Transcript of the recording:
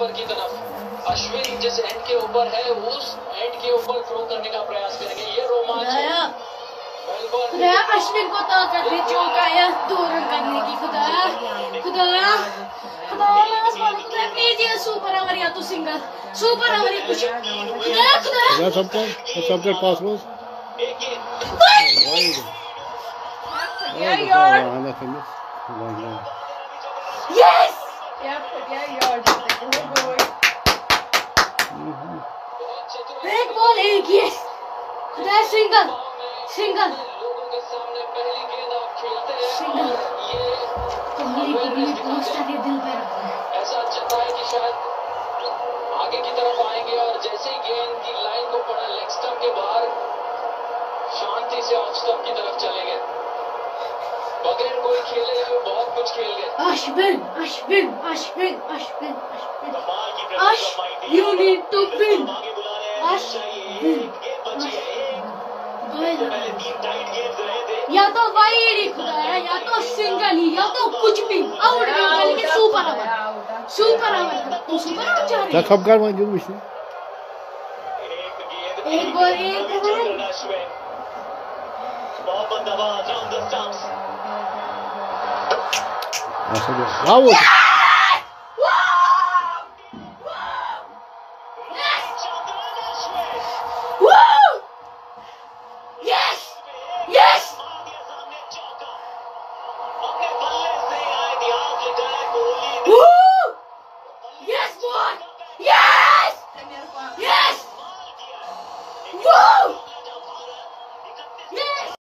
ऊपर की तरफ़ अश्विन जिस एंड के ऊपर है उस एंड के ऊपर थ्रो करने का प्रयास करेंगे ये रोमांच है अश्विन को ताकत है चौकाया दो रन करने की खुदाया खुदाया खुदाया मैं बस बोलूँ खुदाया प्लीज़ ये सुपर ओवर या तो सिंगल सुपर ओवर या कुछ खुदाया खुदाया That's upgrade. That's upgrade possible. Yes या चतुर एक बॉल एक ये खुदाया सिंगल सिंगल लोगों के सामने पहली गेंद आप खेलते हैं सिंगल। और ये कोहली की भी पहुँचता है दिल पे रखा। है ऐसा चलता है कि शायद आगे की तरफ़ आएँगे और जैसे ही गेंद की लाइन को पड़ा लेग स्टंप के बाहर शांति से ऑफ़ स्टंप की तरफ़ चले गए। बगैर कोई खेले हुए बहुत कुछ खेल गए अश्विन अश्विन अश्विन अश्विन अश्विन अश you need to win Ashwin या तो वाइड ही खुदाया या तो सिंगल ही या तो कुछ भी आउट भी चल के सुपर ओवर सुपर ओवर तू सुपर ओवर चाह रही That's upgrade one, you wish. एक बॉल एक run Mohammad Nawaz on the stumps That's a good. That was. Woo! Yes! Yes! Yes, Yes!